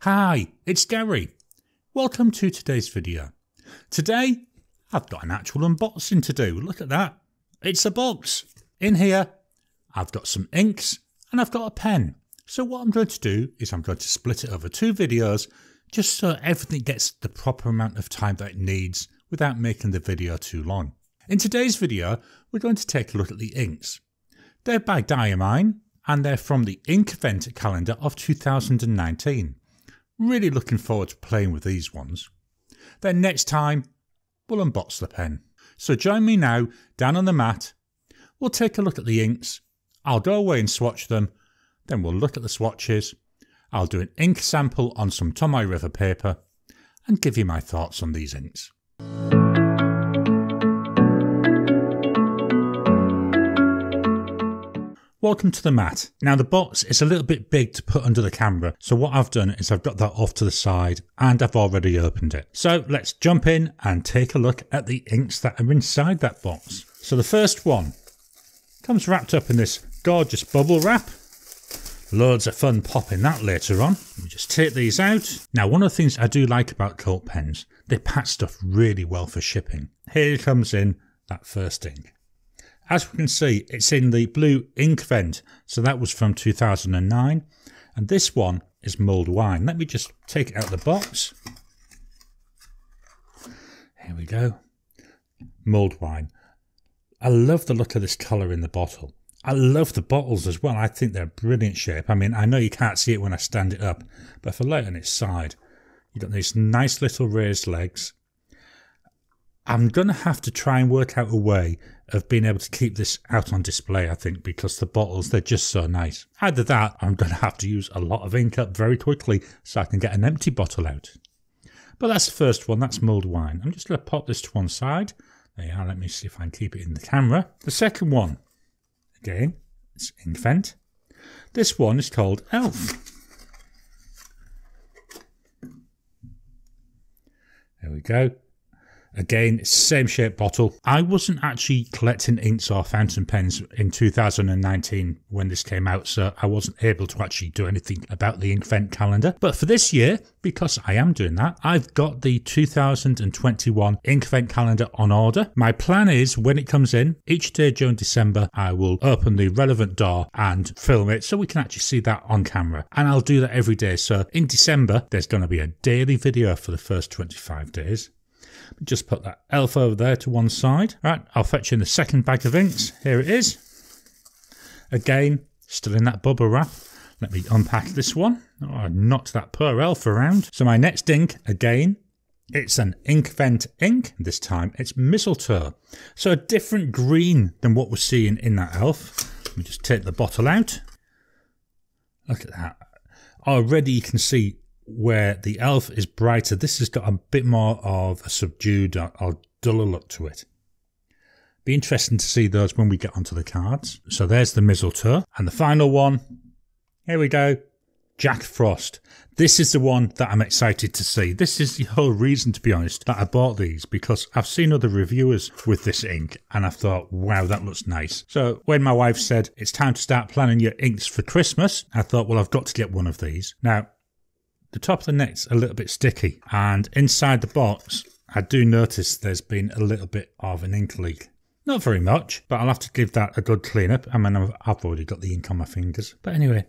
Hi, it's Garry. Welcome to today's video. Today, I've got an actual unboxing to do. Look at that. It's a box. In here, I've got some inks and I've got a pen. So what I'm going to do is I'm going to split it over two videos just so everything gets the proper amount of time that it needs without making the video too long. In today's video, we're going to take a look at the inks. They're by Diamine and they're from the Inkvent calendar of 2019. Really looking forward to playing with these ones. Then next time, we'll unbox the pen. So join me now down on the mat. We'll take a look at the inks. I'll go away and swatch them. Then we'll look at the swatches. I'll do an ink sample on some Tomoe River paper and give you my thoughts on these inks. Welcome to the mat. Now the box is a little bit big to put under the camera, so what I've done is I've got that off to the side and I've already opened it. So let's jump in and take a look at the inks that are inside that box. So the first one comes wrapped up in this gorgeous bubble wrap. Loads of fun popping that later on. Just take these out. Now one of the things I do like about Cult pens, they pack stuff really well for shipping. Here comes in that first ink. As we can see, it's in the blue Inkvent. so that was from 2009. And this one is mulled wine. Let me just take it out of the box. Here we go. Mulled wine. I love the look of this colour in the bottle. I love the bottles as well. I think they're brilliant shape. I mean, I know you can't see it when I stand it up, but if I lay it on its side, you've got these nice little raised legs. I'm going to have to try and work out a way of being able to keep this out on display, I think, because the bottles, they're just so nice. Either that, I'm going to have to use a lot of ink up very quickly so I can get an empty bottle out. But that's the first one, that's mulled wine. I'm just going to pop this to one side. There you are, let me see if I can keep it in the camera. The second one, again, it's Inkvent. This one is called Elf. There we go. Again, same shape bottle. I wasn't actually collecting inks or fountain pens in 2019 when this came out, so I wasn't able to actually do anything about the Inkvent calendar. But for this year, because I am doing that, I've got the 2021 Inkvent calendar on order. My plan is when it comes in, each day during December, I will open the relevant door and film it so we can actually see that on camera. And I'll do that every day. So in December, there's going to be a daily video for the first 25 days. Just put that elf over there to one side. Right, I'll fetch in the second bag of inks. Here it is. Again, still in that bubble wrap. Let me unpack this one. Oh, I knocked that poor elf around. So my next ink, again, it's an Inkvent ink. This time it's mistletoe. So a different green than what we're seeing in that elf. Let me just take the bottle out. Look at that. Already you can see where the elf is brighter, this has got a bit more of a subdued or, or duller look to it. Be interesting to see those when we get onto the cards. So there's the mistletoe. And the final one, here we go, Jack Frost. This is the one that I'm excited to see. This is the whole reason, to be honest, that I bought these because I've seen other reviewers with this ink and I thought, wow, that looks nice. So when my wife said it's time to start planning your inks for Christmas, I thought, well, I've got to get one of these. Now, the top of the neck's a little bit sticky, and inside the box, I do notice there's been a little bit of an ink leak. Not very much, but I'll have to give that a good clean up. I mean, I've already got the ink on my fingers. But anyway,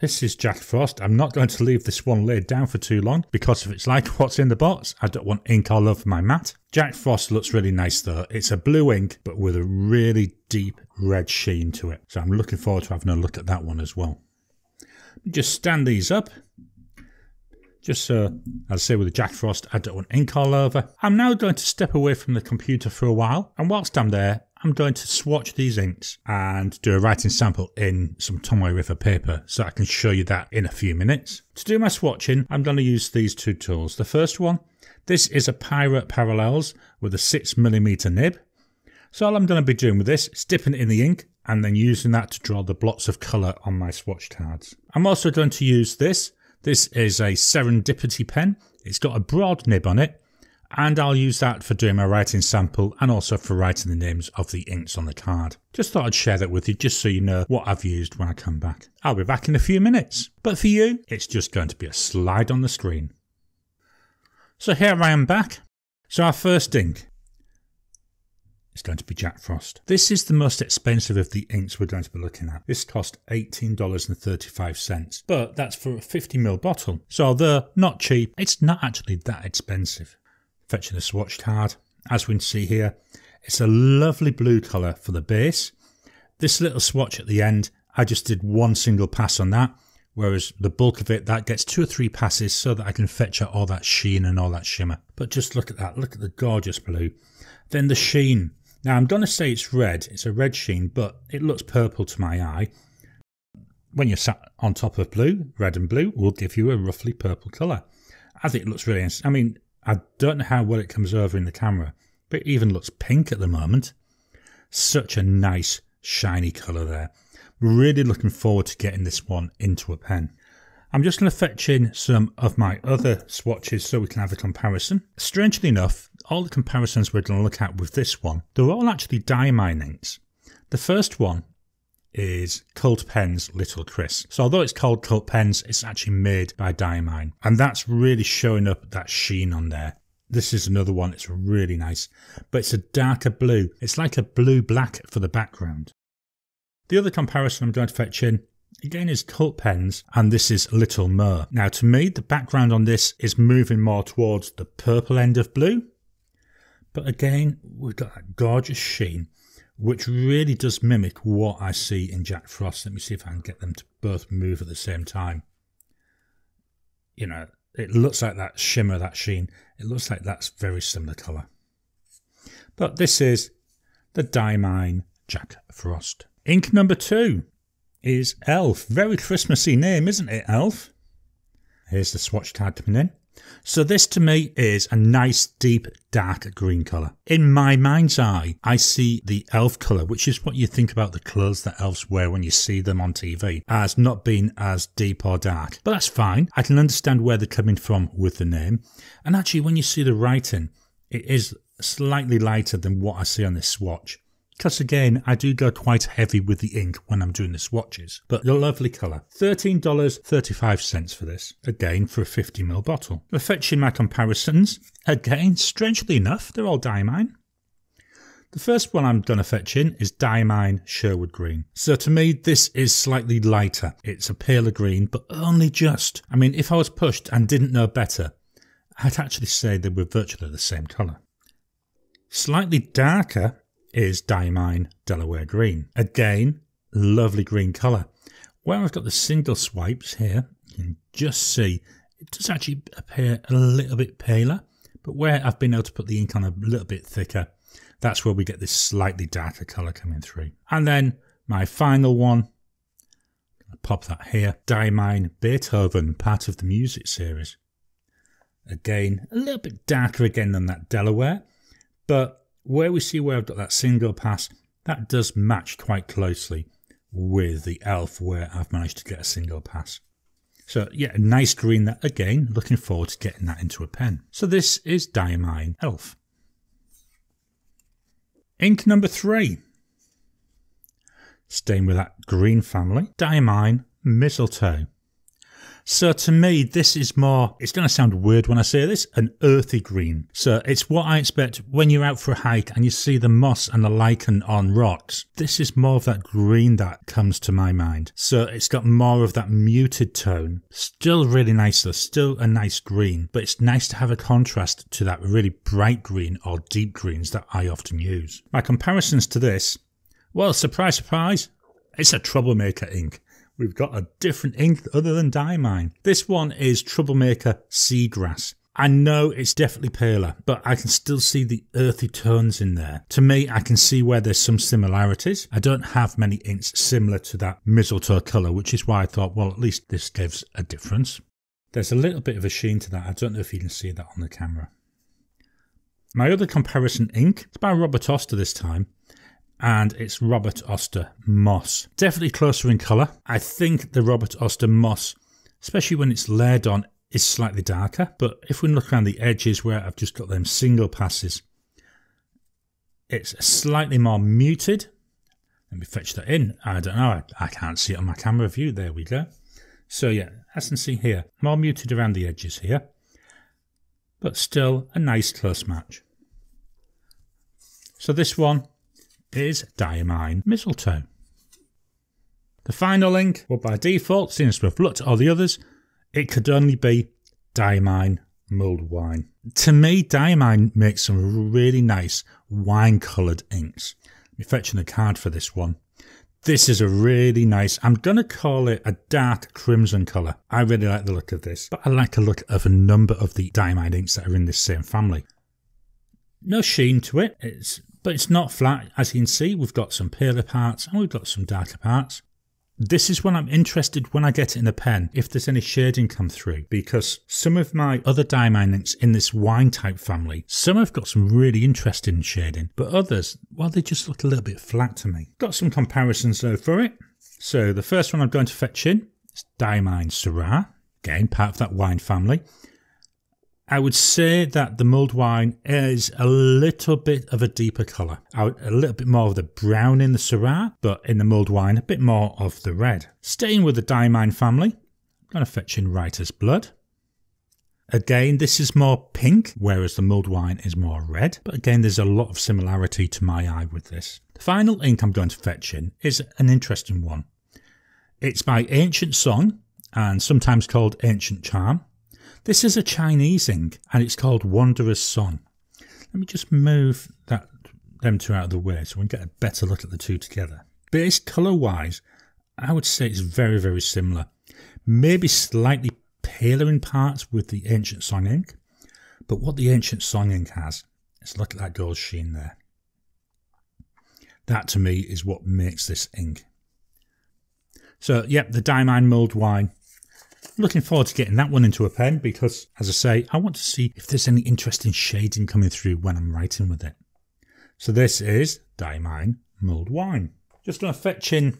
this is Jack Frost. I'm not going to leave this one laid down for too long because if it's like what's in the box, I don't want ink all over my mat. Jack Frost looks really nice though. It's a blue ink, but with a really deep red sheen to it. So I'm looking forward to having a look at that one as well. Just stand these up just so, as I say with the Jack Frost, I don't want ink all over. I'm now going to step away from the computer for a while, and whilst I'm there, I'm going to swatch these inks and do a writing sample in some Tomoe River paper so I can show you that in a few minutes. To do my swatching, I'm going to use these two tools. The first one, this is a Pilot Parallels with a 6mm nib. So all I'm going to be doing with this is dipping it in the ink and then using that to draw the blots of colour on my swatch cards. I'm also going to use this this is a Serendipity pen. It's got a broad nib on it and I'll use that for doing my writing sample and also for writing the names of the inks on the card. Just thought I'd share that with you just so you know what I've used when I come back. I'll be back in a few minutes, but for you, it's just going to be a slide on the screen. So here I am back. So our first ink is going to be Jack Frost. This is the most expensive of the inks we're going to be looking at. This cost $18.35, but that's for a 50ml bottle. So although not cheap, it's not actually that expensive. Fetching the swatch card, as we can see here, it's a lovely blue colour for the base. This little swatch at the end, I just did one single pass on that, whereas the bulk of it, that gets two or three passes so that I can fetch out all that sheen and all that shimmer. But just look at that, look at the gorgeous blue. Then the sheen, now I'm going to say it's red, it's a red sheen, but it looks purple to my eye. When you're sat on top of blue, red and blue will give you a roughly purple colour. I think it looks really. I mean, I don't know how well it comes over in the camera, but it even looks pink at the moment. Such a nice shiny colour there. Really looking forward to getting this one into a pen. I'm just going to fetch in some of my other swatches so we can have a comparison. Strangely enough, all the comparisons we're going to look at with this one, they're all actually Diamine inks. The first one is Cult Pens Little Chris. So although it's called Cult Pens, it's actually made by Diamine. And that's really showing up that sheen on there. This is another one, it's really nice. But it's a darker blue. It's like a blue-black for the background. The other comparison I'm going to fetch in again is Cult Pens, and this is Little Mer. Now, to me, the background on this is moving more towards the purple end of blue, but again, we've got that gorgeous sheen, which really does mimic what I see in Jack Frost. Let me see if I can get them to both move at the same time. You know, it looks like that shimmer, that sheen. It looks like that's very similar colour. But this is the Diamine Jack Frost. Ink number two is Elf. Very Christmassy name, isn't it, Elf? Here's the swatch card coming in. So this to me is a nice deep dark green colour. In my mind's eye, I see the elf colour, which is what you think about the clothes that elves wear when you see them on TV, as not being as deep or dark. But that's fine. I can understand where they're coming from with the name. And actually, when you see the writing, it is slightly lighter than what I see on this swatch. Because again, I do go quite heavy with the ink when I'm doing the swatches. But a lovely colour. $13.35 for this. Again, for a 50ml bottle. We're fetching my comparisons. Again, strangely enough, they're all Diamine. The first one I'm going to fetch in is Diamine Sherwood Green. So to me, this is slightly lighter. It's a paler green, but only just. I mean, if I was pushed and didn't know better, I'd actually say they were virtually the same colour. Slightly darker is Diamine Delamere Green. Again, lovely green colour. Where I've got the single swipes here, you can just see it does actually appear a little bit paler, but where I've been able to put the ink on a little bit thicker, that's where we get this slightly darker colour coming through. And then my final one, pop that here, Diamine Beethoven, part of the music series. Again, a little bit darker again than that Delamere, but where we see where I've got that single pass, that does match quite closely with the elf where I've managed to get a single pass. So yeah, nice green that again, looking forward to getting that into a pen. So this is Diamine Elf. Ink number three. Staying with that green family, Diamine Mistletoe. So to me, this is more, it's going to sound weird when I say this, an earthy green. So it's what I expect when you're out for a hike and you see the moss and the lichen on rocks. This is more of that green that comes to my mind. So it's got more of that muted tone. Still really nice though, still a nice green, but it's nice to have a contrast to that really bright green or deep greens that I often use. My comparisons to this, well, surprise, surprise, it's a troublemaker ink we've got a different ink other than Diamine. This one is Troublemaker Seagrass. I know it's definitely paler, but I can still see the earthy tones in there. To me, I can see where there's some similarities. I don't have many inks similar to that mistletoe colour, which is why I thought, well, at least this gives a difference. There's a little bit of a sheen to that. I don't know if you can see that on the camera. My other comparison ink, it's by Robert Oster this time, and it's Robert Oster Moss. Definitely closer in colour. I think the Robert Oster Moss, especially when it's layered on, is slightly darker, but if we look around the edges where I've just got them single passes, it's slightly more muted. Let me fetch that in. I don't know, I, I can't see it on my camera view. There we go. So yeah, as you can see here, more muted around the edges here, but still a nice close match. So this one is Diamine Mistletoe. The final ink, well by default, since we've looked at all the others, it could only be Diamine mulled wine. To me, Diamine makes some really nice wine coloured inks. I'm fetching a card for this one. This is a really nice, I'm going to call it a dark crimson colour. I really like the look of this, but I like the look of a number of the Diamine inks that are in this same family. No sheen to it, it's, but it's not flat. As you can see, we've got some paler parts and we've got some darker parts. This is when I'm interested when I get it in a pen, if there's any shading come through, because some of my other Diamine inks in this wine type family, some have got some really interesting shading, but others, well, they just look a little bit flat to me. Got some comparisons though for it. So the first one I'm going to fetch in is Diamine Syrah, again part of that wine family. I would say that the mulled wine is a little bit of a deeper colour. A little bit more of the brown in the Syrah, but in the mulled wine, a bit more of the red. Staying with the Diamine family, I'm going to fetch in Writer's Blood. Again, this is more pink, whereas the mulled wine is more red. But again, there's a lot of similarity to my eye with this. The final ink I'm going to fetch in is an interesting one. It's by Ancient Song, and sometimes called Ancient Charm. This is a Chinese ink and it's called Wanderer's Song. Let me just move that them two out of the way so we can get a better look at the two together. Base colour wise, I would say it's very, very similar. Maybe slightly paler in parts with the Ancient Song ink, but what the Ancient Song ink has is look at that gold sheen there. That to me is what makes this ink. So, yep, the Diamine Mulled Wine Looking forward to getting that one into a pen because, as I say, I want to see if there's any interesting shading coming through when I'm writing with it. So this is Diamine Mulled Wine. Just going to fetch in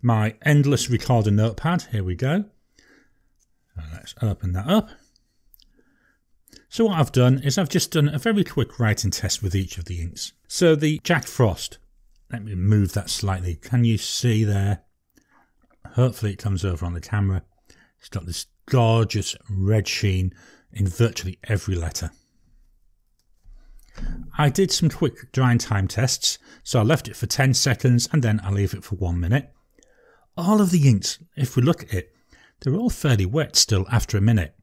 my endless recorder notepad. Here we go. Uh, let's open that up. So what I've done is I've just done a very quick writing test with each of the inks. So the Jack Frost, let me move that slightly. Can you see there? Hopefully it comes over on the camera. It's got this gorgeous red sheen in virtually every letter. I did some quick drying time tests, so I left it for 10 seconds and then I leave it for one minute. All of the inks, if we look at it, they're all fairly wet still after a minute.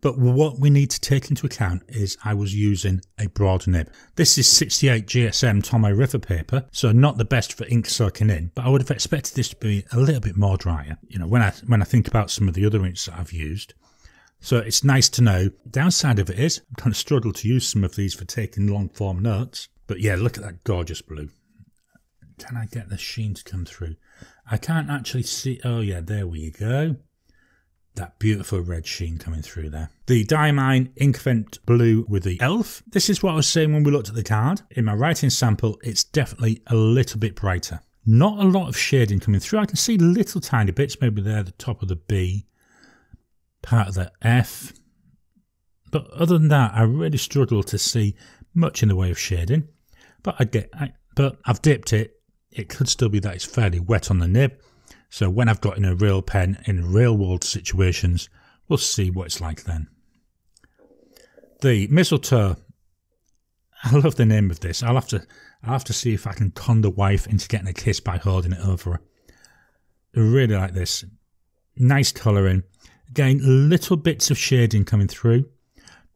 But what we need to take into account is I was using a broad nib. This is 68 GSM Tomoe River paper, so not the best for ink soaking in, but I would have expected this to be a little bit more drier. You know, when I when I think about some of the other inks that I've used. So it's nice to know. Downside of it is, I'm kind of struggle to use some of these for taking long form notes. But yeah, look at that gorgeous blue. Can I get the sheen to come through? I can't actually see. Oh yeah, there we go that beautiful red sheen coming through there. The Diamine Inkvent Blue with the Elf. This is what I was saying when we looked at the card. In my writing sample, it's definitely a little bit brighter. Not a lot of shading coming through. I can see little tiny bits, maybe there, the top of the B, part of the F. But other than that, I really struggle to see much in the way of shading. But I get, I, but I've dipped it. It could still be that it's fairly wet on the nib. So when I've got in a real pen in real world situations, we'll see what it's like then. The mistletoe. I love the name of this. I'll have to I'll have to see if I can con the wife into getting a kiss by holding it over her. I really like this. Nice colouring. Again, little bits of shading coming through.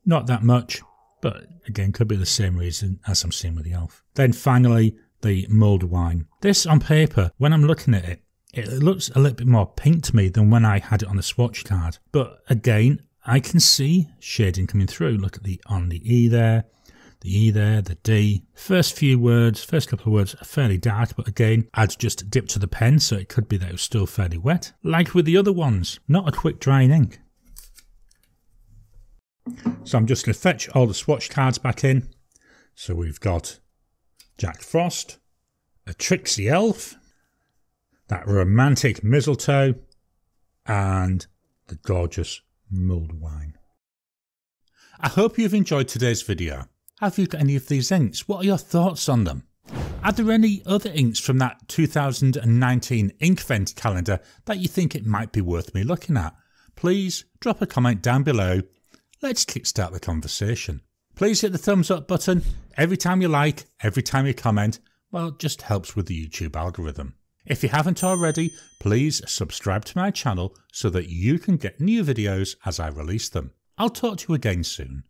Not that much, but again, could be the same reason as I'm seeing with the elf. Then finally, the mulled wine. This on paper, when I'm looking at it, it looks a little bit more pink to me than when I had it on the swatch card. But again, I can see shading coming through. Look at the on the E there, the E there, the D. First few words, first couple of words are fairly dark, but again, I'd just dip to the pen, so it could be that it was still fairly wet. Like with the other ones, not a quick drying ink. So I'm just going to fetch all the swatch cards back in. So we've got Jack Frost, a Trixie Elf, that romantic mistletoe, and the gorgeous mulled wine. I hope you've enjoyed today's video. Have you got any of these inks? What are your thoughts on them? Are there any other inks from that 2019 Inkvent calendar that you think it might be worth me looking at? Please drop a comment down below. Let's kickstart the conversation. Please hit the thumbs up button. Every time you like, every time you comment, well, it just helps with the YouTube algorithm. If you haven't already, please subscribe to my channel so that you can get new videos as I release them. I'll talk to you again soon.